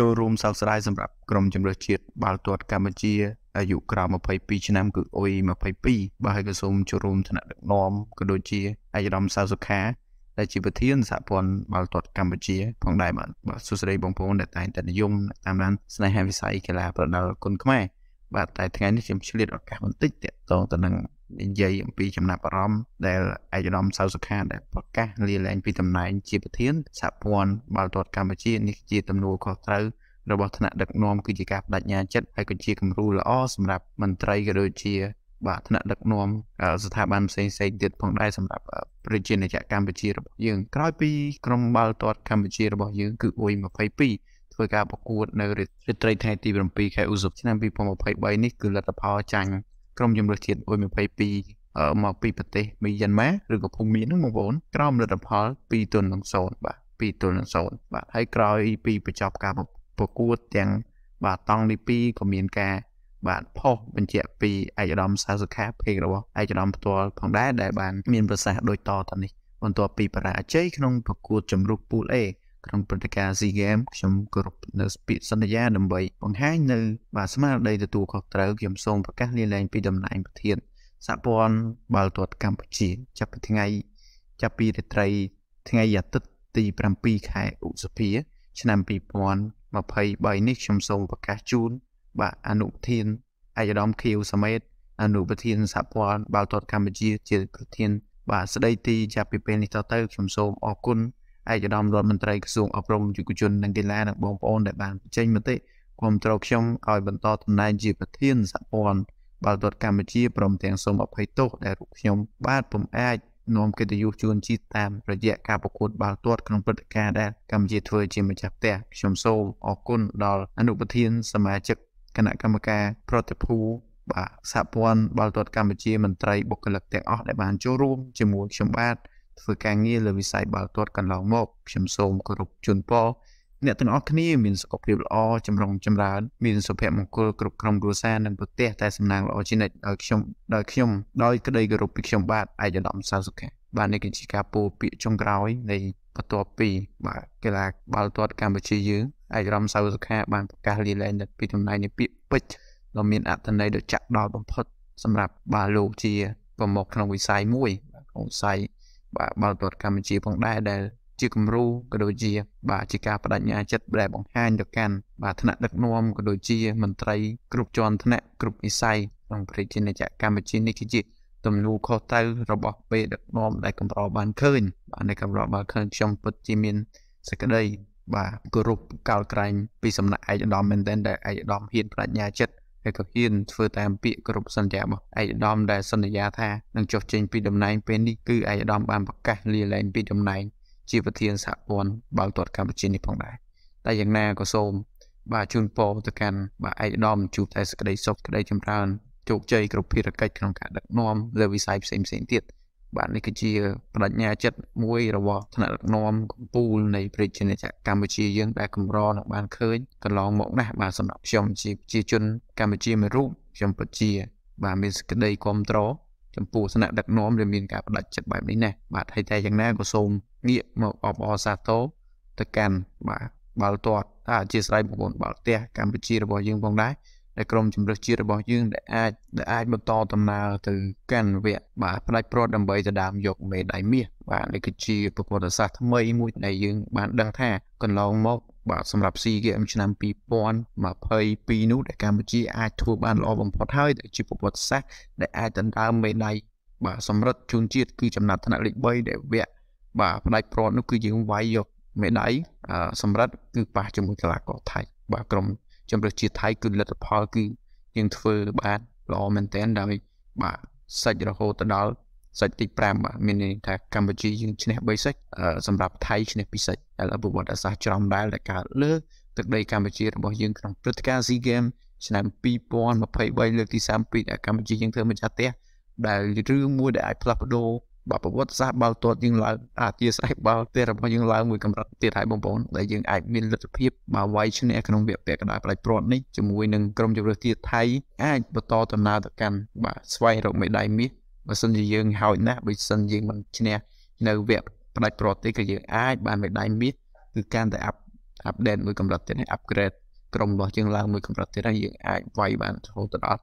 ចូលរួមសោកស្ដាយសម្រាប់ក្រុមជម្រើសជាតិបាល់ទាត់កម្ពុជាអាយុក្រោម22ឆ្នាំគឺអ៊ុយ22បាទហើយក៏សូមចូលរួមថ្នាក់ដឹកនាំក៏ដូចជាអាយដាមសៅសុខាដែលជាប្រធានសហព័ន្ធបាល់ទាត់កម្ពុជាផងដែរបាទបាទសួស្តីបងប្អូនដែលតែងតែនិយមតាមដានស្នេហាវិស័យកីឡាប្រដាល់គុណខ្មែរបាទតែថ្ងៃនេះខ្ញុំឆ្លៀតឱកាសបន្តិចទាក់ទងទៅនឹង និយាយអំពីចំណាប់អារម្មណ៍ដែលឯកឧត្តមសៅសុខាដែលប្រកាសលាលែងពីតំណែងជាប្រធានសហព័ន្ធបាល់ទាត់កម្ពុជានេះជាទំនួលខុសត្រូវរបស់ថ្នាក់ដឹកនាំគឺជាការបដិញ្ញាចិត្តហើយក៏ជាគំរូល្អសម្រាប់មន្ត្រីក៏ដូចជាបាទថ្នាក់ដឹកនាំស្ថាប័នផ្សេងៗទៀតផងដែរសម្រាប់ប្រជាណាចក្រកម្ពុជារបស់យើងក្រោយពីក្រុមបាល់ទាត់កម្ពុជារបស់យើងគឺអ៊ុយ22ធ្វើការប្រកួតនៅរាត្រីថ្ងៃទី7ខែឧសភាឆ្នាំ2023នេះគឺលទ្ធផលចាញ់ ក្រុមជម្រើសជាតិអ៊ុយ22 មកពីប្រទេសមីយ៉ាន់ម៉ាឬក៏ភូមាហ្នឹងបងប្អូនក្រោមលទ្ធផល2ទល់នឹង0បាទ2ទល់នឹង0បាទហើយក្រោយពីបញ្ចប់ការប្រកួតទាំងបាទតង់ទី2ក៏មានការបាទផុសបញ្ជាក់ពីឯកឧត្តមសាសុខាភេករបស់ឯកឧត្តមផ្ទាល់ផងដែរដែលបានមានប្រសាសន៍ដូចតទៅនេះបន្ទាប់ពីបរាជ័យក្នុងប្រកួតចម្រុះពូល A ក្នុងព្រឹត្តិការណ៍ SEA Games ខ្ញុំគោរពនៅពាក្យសន្យាដើម្បីបង្ហាញនៅបាទស្មារតីទទួលខុសត្រូវខ្ញុំសូមប្រកាសលាលែងពីតំណែងប្រធានសហព័ន្ធបាល់ទាត់កម្ពុជា ចាប់ពីថ្ងៃចាប់ពីរាត្រីថ្ងៃអាទិត្យទី7ខែឧសភាឆ្នាំ2023នេះខ្ញុំសូមប្រកាសជូន បាទអនុប្រធានឯកឧត្តមខៀវសមេតអនុប្រធានសហព័ន្ធបាល់ទាត់កម្ពុជាជាប្រធាន បាទស្ដីទីចាប់ពីពេលនេះតទៅខ្ញុំសូមអរគុណ ឯកឧត្តមរដ្ឋមន្ត្រីក្រសួងអប់រំយុវជននិងកីឡានិងបងប្អូនដែលបានចេញមតិគ្រប់គ្រងខ្ញុំឲ្យបន្តតំណែងជាប្រធានសហព័ន្ធបាល់ទាត់កម្ពុជាព្រមទាំងសូមអភ័យទោសដែលរូបខ្ញុំបាទពុំអាចនាំកិត្តិយសជូនជាតិតាមរយៈការប្រកួតបាល់ទាត់ក្នុងព្រឹត្តិការណ៍ដែលកម្ពុជាធ្វើជាម្ចាស់ផ្ទះខ្ញុំសូមអរគុណដល់អនុប្រធានសមាជិកគណៈកម្មការប្រតិភូបាទសហព័ន្ធបាល់ទាត់កម្ពុជាមន្ត្រីបុគ្គលិកទាំងអស់ដែលបានចូលរួមជាមួយខ្ញុំបាទ ធ្វើការងារលើវិស័យបាល់ទាត់កន្លងមកខ្ញុំសូមគោរពជូនពរអ្នកទាំងអស់គ្នាមានសុខភាពល្អចម្រុងចម្រើនមានសុភមង្គលគ្រប់ក្រុមគ្រួសារនិងប្រទេសតែសំណាងល្អជានិច្ចដោយខ្ញុំដោយខ្ញុំដោយក្តីគោរពពីខ្ញុំបាទឯកឧត្តមសៅសុខាបាទនេះគឺជាការពោលពាក្យចុងក្រោយនៃបន្ទាប់ពីបាទកីឡាបាល់ទាត់កម្ពុជាយើងឯកឧត្តមសៅសុខាបានប្រកាសលាលែងពីតំណែងនៃពាក្យពេចន៍ដ៏មានអត្ថន័យដ៏ចាក់ដល់បំផុតសម្រាប់បាទលោកជាប្រមុខក្នុងវិស័យមួយក្នុងវិស័យ បាទបាល់ទាត់កម្ពុជាផងដែរដែលជាគំរូក៏ដូចជា បាទជាការបដិញ្ញាចិត្តដែលបង្ហាញទៅកាន់បាទថ្នាក់ដឹកនាំក៏ដូចជាមន្ត្រីគ្រប់ជាន់ថ្នាក់គ្រប់វិស័យក្នុងប្រជាជាតិកម្ពុជានេះគឺជាទំនួលខុសត្រូវរបស់ពេលដឹកនាំដែលកម្របានឃើញបាទនៃកម្របានឃើញខ្ញុំពិតជាមានសេចក្តីបាទគោរពកោតក្រែងពីសំណាក់ឯកឧត្តមមែនទែនដែលឯកឧត្តមហ៊ានបញ្ញាចិត្ត ហើយក៏ហ៊ានធ្វើតាមពាក្យគ្រប់សន្យារបស់ឯកឧត្តមដែលសន្យាថានឹងចុះចេញពីតំណែងពេលនេះគឺឯកឧត្តមបានប្រកាសលាលែងពីតំណែងជាប្រធានសហព័ន្ធបាល់ទាត់កម្ពុជានេះផងដែរតែយ៉ាងណាក៏សូមបាទជូនពរទៅកាន់បាទឯកឧត្តមជួបតែសេចក្តីសុខក្តីចម្រើនជោគជ័យគ្រប់ភារកិច្ចក្នុងការដឹកនាំលើវិស័យផ្សេងផ្សេងទៀត បាទនេះគឺជាបដិញ្ញាចិត្តមួយរបស់ថ្នាក់ដឹកនាំកម្ពុជានៃប្រជាជនកម្ពុជាយើងដែលកម្រនឹងបានឃើញកន្លងមកណាស់បាទសម្រាប់ខ្ញុំជាប្រជាជនកម្ពុជាមួយរូបខ្ញុំពិតជា បាទមានសេចក្តីគ្រប់គ្រងចំពោះថ្នាក់ដឹកនាំដែលមានការបដិចិត្តបែបនេះណាបាទហើយតែយ៉ាងណាក៏សូមងាកមកអបអរសាទរទៅកាន់បាទបាល់ទាត់អធិស្ឋានបងប្អូនបាល់ទះកម្ពុជារបស់យើងផងដែរ ដែលក្រុមជម្រើសជាតិរបស់យើងដែលអាចដែលអាចបន្តដំណើរទៅកាន់វគ្គបាទផ្ដាច់ព្រាត់ដើម្បីទៅដើមយកមេដាយមាសបាទនេះគឺជាប្រវត្តិសាស្ត្រថ្មីមួយដែលយើងបានដឹងថាកន្លងមកបាទសម្រាប់ SEA Games ឆ្នាំ2022នោះដែលកម្ពុជាអាចធ្វើបានល្អបំផុតហើយដែលជាប្រវត្តិសាស្ត្រដែលអាចដណ្ដើមមេដាយបាទសម្រិទ្ធជូនជាតិគឺចំណាត់ថ្នាក់លេខ3ដែលវគ្គបាទផ្ដាច់ព្រាត់នោះគឺយើងវាយយកមេដាយសម្រិទ្ធគឺប៉ះជាមួយកីឡាករថៃបាទក្រុម ជម្រើសជាតិថៃគឺលទ្ធផលគឺយើងធ្វើបានល្អមែនទែនដោយបាទសាច់រហូតដល់សាច់ទី5បាទមានន័យថាកម្ពុជាយើងឈ្នះ3សាច់សម្រាប់ថៃឈ្នះ2សាច់ដែលប្រវត្តិសាស្ត្រច្រំដែលដែលកើតលើទឹកដីកម្ពុជារបស់យើងក្នុងព្រឹត្តិការណ៍ SEA Games ឆ្នាំ2023លើកទី32ដែលកម្ពុជាយើងធ្វើម្ចាស់ផ្ទះដែលរឿងមួយដែលអាចផ្លាស់ប្ដូរ បាទប្រវត្តិសាស្ត្របាល់ទាត់យើងឡើងអាជាស្រ័យបាល់ទះរបស់យើងឡើងមួយកម្រិតទៀតហើយបងប្អូនដែលយើងអាចមានលទ្ធភាពបាទវាយឈ្នះក្នុងវគ្គពាក់កណ្ដាលផ្ដាច់ព្រាត់នេះជាមួយនឹងក្រុមជម្រើសជាតិថៃអាចបន្តដំណើរទៅកាន់បាទស្វែងរកមេដាយមាសបើសិនជាយើងហោចណាស់បើសិនយើងមិនឈ្នះនៅវគ្គផ្ដាច់ព្រាត់ទេក៏យើងអាចបានមេដាយមាសគឺកាន់តែអាប់អាប់ដេតមួយកម្រិតទៀតហើយ upgrade ក្រុមរបស់យើងឡើងមួយកម្រិតទៀតហើយយើងអាចវាយបានរហូតដល់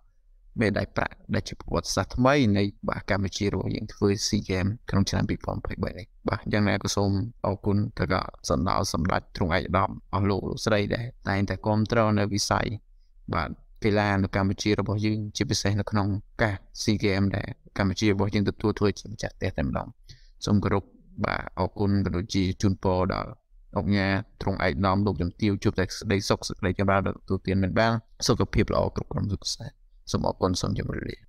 មេដាយប្រាក់ដែលជាប្រវត្តិសាស្ត្រថ្មីនៃបាទកម្ពុជារបស់យើងធ្វើ SEA Games ក្នុងឆ្នាំ2023នេះបាទយ៉ាងណាក៏សូមអរគុណទៅដល់សម្ដៅសម្ដេចទ្រង់ឯកឧត្តមអស់លោកលោកស្រីដែលតែងតែគ្រប់គ្រងនៅវិស័យបាទកីឡានៅកម្ពុជារបស់យើងជាពិសេសនៅក្នុងការ SEA Games ដែលកម្ពុជារបស់យើងទទួលធ្វើជាម្ចាស់ផ្ទះតែម្ដងសូមគោរពបាទអរគុណក៏ដូចជាជូនពរដល់អង្គញាត្រង់ឯកឧត្តមលោកជំទាវជួបតែសេចក្តីសុខសេចក្តីចម្រើនទទួលទានមិនបានសុខភាពល្អគ្រប់ក្រុមសុខសាន្ត សូមអរគុណសូមជម្រាបលា